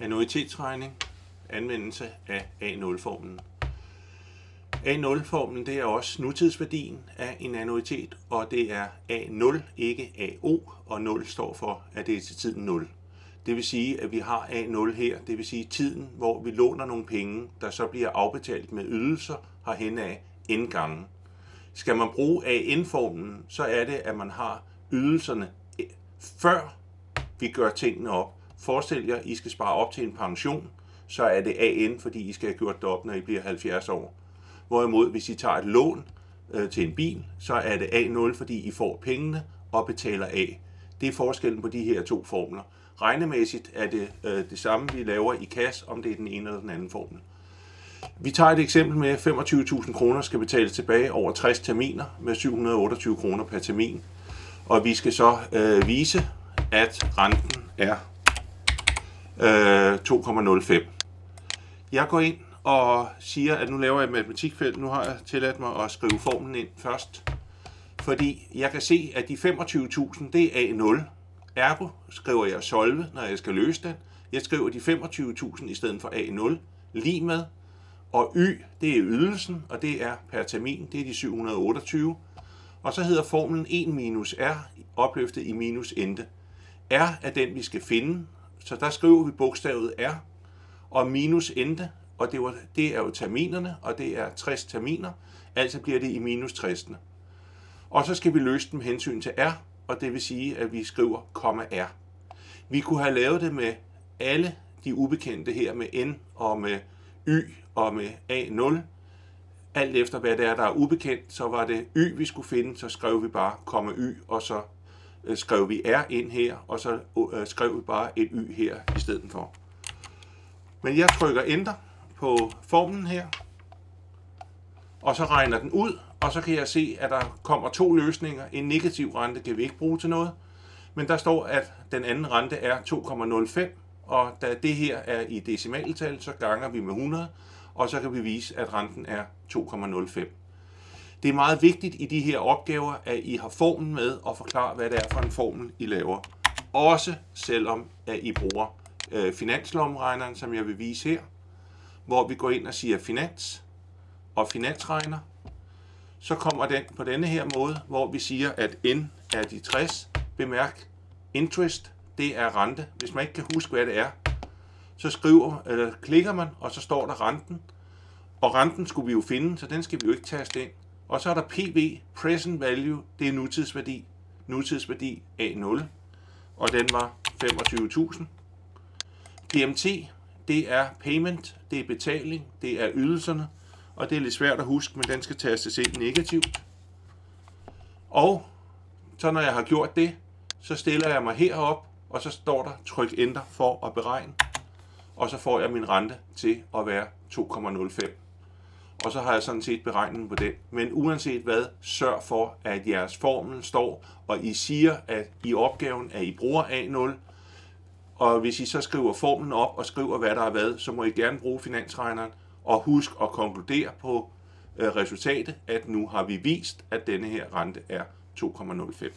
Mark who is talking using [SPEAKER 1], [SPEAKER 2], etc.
[SPEAKER 1] Annuitetsregning. Anvendelse af A0-formlen. A0-formlen det er også nutidsværdien af en annuitet, og det er A0, ikke AO, og 0 står for, at det er til tiden 0. Det vil sige, at vi har A0 her, det vil sige tiden, hvor vi låner nogle penge, der så bliver afbetalt med ydelser herhen af n gange. Skal man bruge AN-formlen, så er det, at man har ydelserne eh, før vi gør tingene op. Forestil jer, I skal spare op til en pension, så er det AN, fordi I skal have gjort det op, når I bliver 70 år. Hvorimod, hvis I tager et lån øh, til en bil, så er det A0, fordi I får pengene og betaler af. Det er forskellen på de her to formler. Regnemæssigt er det øh, det samme, vi laver i kasse, om det er den ene eller den anden formel. Vi tager et eksempel med, at 25.000 kroner skal betales tilbage over 60 terminer med 728 kroner per termin. Og vi skal så øh, vise, at renten er øh, 2,05. Jeg går ind og siger, at nu laver jeg et matematikfelt. Nu har jeg tilladt mig at skrive formlen ind først. Fordi jeg kan se, at de 25.000, det er A0. Ergo skriver jeg solve, når jeg skal løse den. Jeg skriver de 25.000 i stedet for A0. Lige med. Og Y, det er ydelsen, og det er per termin, det er de 728. Og så hedder formlen 1 minus R, opløftet i minus ente. R er den, vi skal finde, så der skriver vi bogstavet R, og minus ente, og det, var, det er jo terminerne, og det er 60 terminer, altså bliver det i minus 60. Og så skal vi løse dem hensyn til R, og det vil sige, at vi skriver komma R. Vi kunne have lavet det med alle de ubekendte her med N og med Y og med A0. Alt efter hvad det er, der er ubekendt, så var det Y, vi skulle finde, så skrev vi bare komma Y, og så øh, skrev vi R ind her, og så øh, skrev vi bare et Y her i stedet for. Men jeg trykker Enter på formlen her, og så regner den ud, og så kan jeg se, at der kommer to løsninger. En negativ rente kan vi ikke bruge til noget, men der står, at den anden rente er 2,05, og da det her er i decimaltal, så ganger vi med 100, og så kan vi vise, at renten er 2,05. Det er meget vigtigt i de her opgaver, at I har formen med og forklare, hvad det er for en formel, I laver. Også selvom at I bruger øh, finanslomregneren, som jeg vil vise her, hvor vi går ind og siger finans og finansregner. Så kommer den på denne her måde, hvor vi siger, at N er de 60. Bemærk, interest, det er rente. Hvis man ikke kan huske, hvad det er, så skriver, eller klikker man, og så står der renten. Og renten skulle vi jo finde, så den skal vi jo ikke taste ind. Og så er der PV, present value, det er nutidsværdi. Nutidsværdi A0, og den var 25.000. PMT, det er payment, det er betaling, det er ydelserne, og det er lidt svært at huske, men den skal tastes ind negativt. Og så når jeg har gjort det, så stiller jeg mig herop, og så står der tryk enter for at beregne, og så får jeg min rente til at være 2,05 og så har jeg sådan set beregningen på den. Men uanset hvad, sørg for, at jeres formel står, og I siger, at i opgaven, at I bruger A0, og hvis I så skriver formlen op og skriver, hvad der er hvad, så må I gerne bruge finansregneren, og husk at konkludere på øh, resultatet, at nu har vi vist, at denne her rente er 2,05.